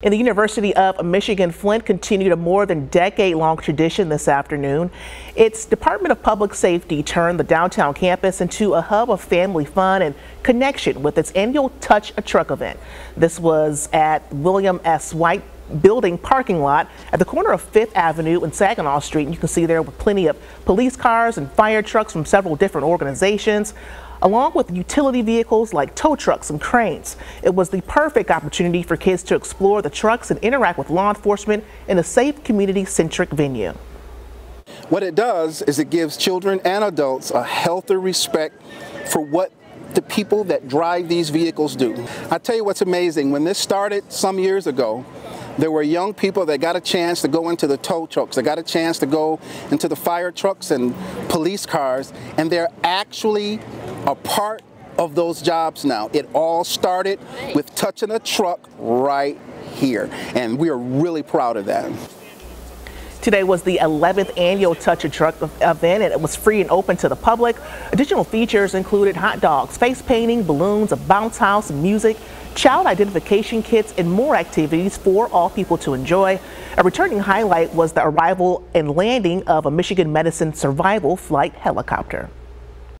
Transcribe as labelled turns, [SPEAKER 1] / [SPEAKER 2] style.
[SPEAKER 1] In the University of Michigan, Flint continued a more than decade-long tradition this afternoon. Its Department of Public Safety turned the downtown campus into a hub of family fun and connection with its annual Touch a Truck event. This was at William S. White building parking lot at the corner of 5th Avenue and Saginaw Street. And you can see there with plenty of police cars and fire trucks from several different organizations along with utility vehicles like tow trucks and cranes. It was the perfect opportunity for kids to explore the trucks and interact with law enforcement in a safe community-centric venue.
[SPEAKER 2] What it does is it gives children and adults a healthy respect for what the people that drive these vehicles do. I tell you what's amazing, when this started some years ago, there were young people that got a chance to go into the tow trucks, they got a chance to go into the fire trucks and police cars, and they're actually a part of those jobs now. It all started with touching a truck right here, and we are really proud of that.
[SPEAKER 1] Today was the 11th annual Touch a Truck event and it was free and open to the public. Additional features included hot dogs, face painting, balloons, a bounce house, music, child identification kits, and more activities for all people to enjoy. A returning highlight was the arrival and landing of a Michigan Medicine survival flight helicopter.